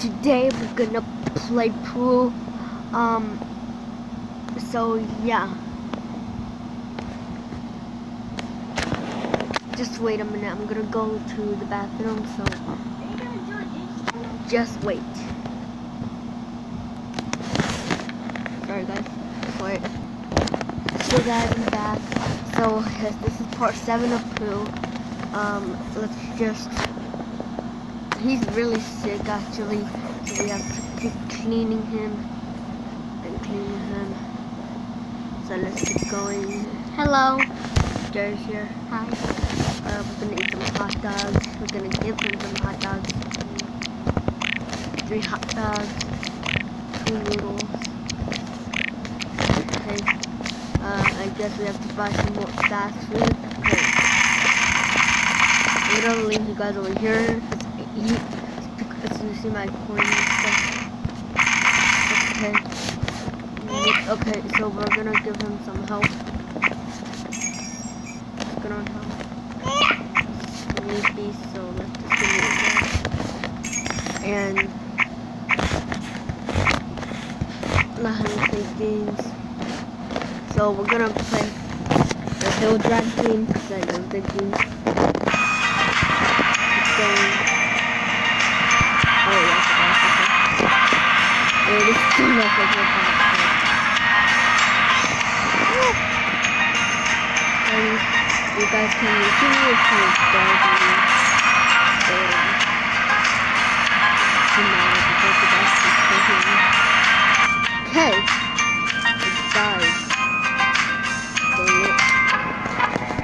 today we're gonna play Pou. Um, so yeah. Just wait a minute, I'm gonna go to the bathroom, so just wait. Sorry guys, wait. So guys, I'm back. So this is part 7 of Pou. Um, let's just he's really sick actually, so we have to keep cleaning him and cleaning him. So let's keep going. Hello. Jerry's here. Hi. Uh, we're gonna eat some hot dogs. We're gonna give him some hot dogs. Three hot dogs. Two noodles. Okay. Uh, I guess we have to buy some more fast food. Okay. I'm gonna leave you guys over here. He, as you see my stuff. Okay. Okay, so we're gonna give him some help. It's gonna help. Sleepy, so let's just give it that. And let him play games. So we're gonna play the hill drag game because I love the game. And you guys can see it's kind of dark. So, still. Okay. It died. Dang it.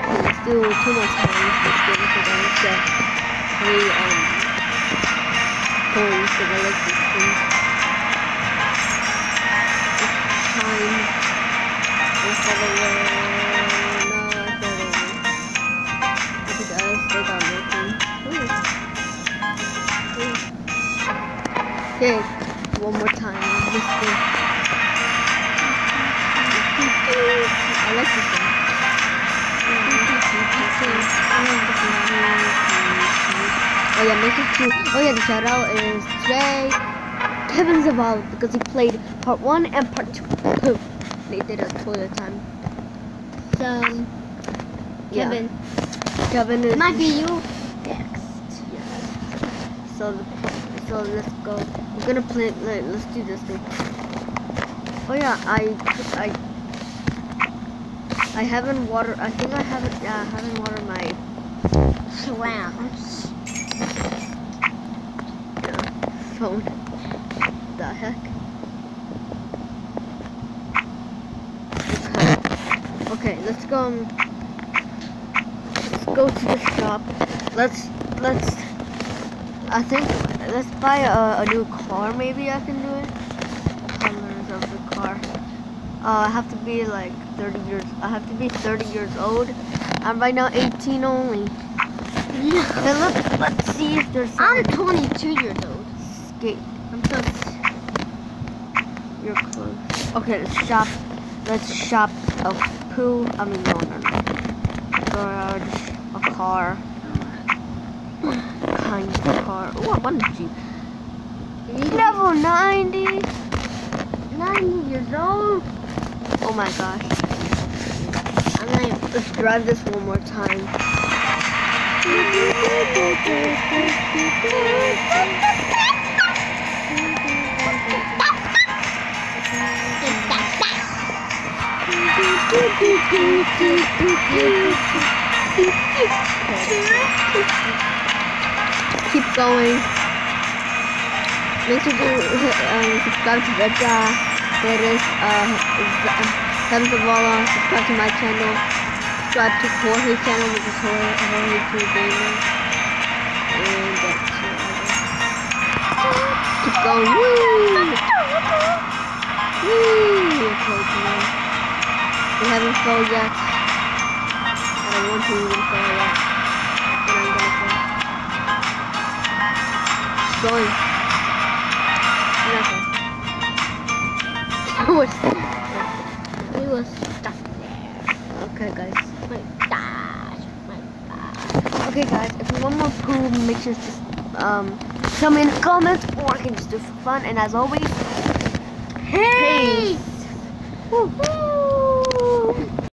Okay, let's do two more times this game because I want to play, um, coins I like these. Okay, uh, one more time. This thing. I like this one. Oh yeah, make sure to. Oh yeah, the shout out is today. Kevin's involved because he played part one and part two. They did it a toilet time. So, Yeah. Kevin, Kevin is. it might be you next. So, the, so let's go. We're gonna play. Let, let's do this thing. Oh yeah, I, I, I haven't water. I think I haven't. Yeah, I haven't watered my Surrounds. yeah, phone. The heck. Okay. Let's go. um, Let's go to the shop. Let's let's. I think let's buy a, a new car. Maybe I can do it. Colors of the car. Uh, I have to be like 30 years. I have to be 30 years old. I'm right now 18 only. Okay, let's let's see if there's I'm 22 years old. skate. I'm so. You're close. Okay, let's shop. Let's shop a poo. I mean, no, no, no. Garage, a car. Kind of car. Oh, I want a Jeep. Level 90. 90 years old. Oh my gosh. I'm even. Let's drive this one more time. Keep going. Make sure to um, subscribe to. There is uh, Seventh of Walla. Subscribe to my channel. Subscribe to Jorge's channel, which is Jorge, Jorge 2 Gamer. And that's it. Keep going. Woo! Woo! On. We haven't fell yet. Want to even fall yet. But I'm gonna fall. Going. Nothing. What's He was stuck there. Okay, guys. My gosh. My gosh. Okay, guys. If you want more Pou, make sure to um Tell me in the comments, or I can just do it for fun. And as always, Hey! peace. Woo-hoo!